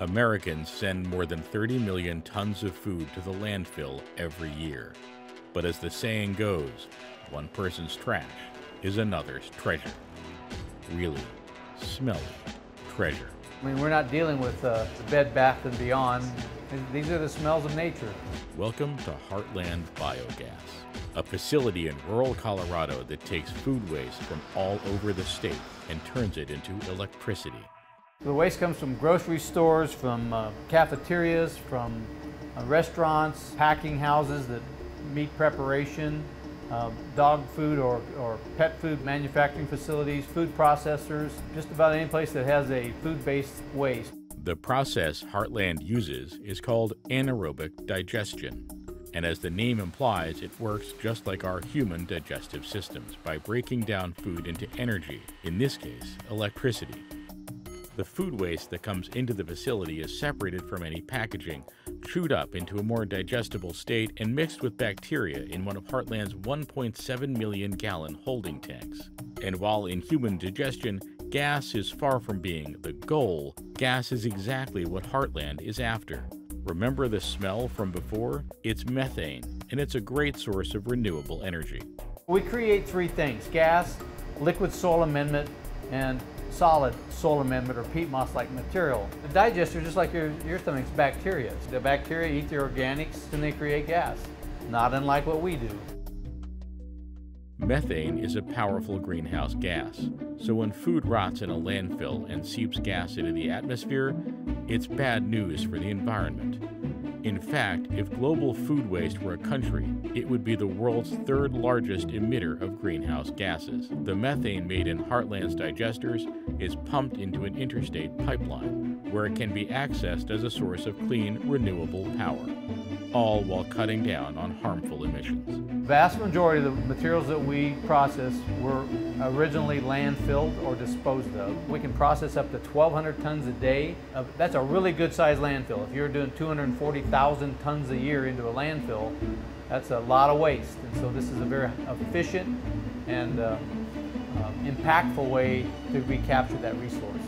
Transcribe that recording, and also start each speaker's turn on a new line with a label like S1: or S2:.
S1: Americans send more than 30 million tons of food to the landfill every year. But as the saying goes, one person's trash is another's treasure. Really smelly treasure.
S2: I mean, we're not dealing with uh, Bed Bath and Beyond. These are the smells of nature.
S1: Welcome to Heartland Biogas, a facility in rural Colorado that takes food waste from all over the state and turns it into electricity.
S2: The waste comes from grocery stores, from uh, cafeterias, from uh, restaurants, packing houses that meat preparation, uh, dog food or, or pet food manufacturing facilities, food processors, just about any place that has a food-based waste.
S1: The process Heartland uses is called anaerobic digestion. And as the name implies, it works just like our human digestive systems by breaking down food into energy, in this case, electricity. The food waste that comes into the facility is separated from any packaging, chewed up into a more digestible state, and mixed with bacteria in one of Heartland's 1.7 million gallon holding tanks. And while in human digestion, gas is far from being the goal, gas is exactly what Heartland is after. Remember the smell from before? It's methane, and it's a great source of renewable energy.
S2: We create three things gas, liquid soil amendment, and solid soil amendment or peat moss-like material. The digester, just like your, your stomach's bacteria. The bacteria eat the organics and they create gas, not unlike what we do.
S1: Methane is a powerful greenhouse gas, so when food rots in a landfill and seeps gas into the atmosphere, it's bad news for the environment. In fact, if global food waste were a country, it would be the world's third largest emitter of greenhouse gases. The methane made in Heartland's digesters is pumped into an interstate pipeline, where it can be accessed as a source of clean, renewable power, all while cutting down on harmful emissions.
S2: The Vast majority of the materials that we process were originally landfilled or disposed of. We can process up to 1,200 tons a day. Of, that's a really good sized landfill. If you're doing 240,000 tons a year into a landfill, that's a lot of waste. And so this is a very efficient and uh, uh, impactful way to recapture that resource.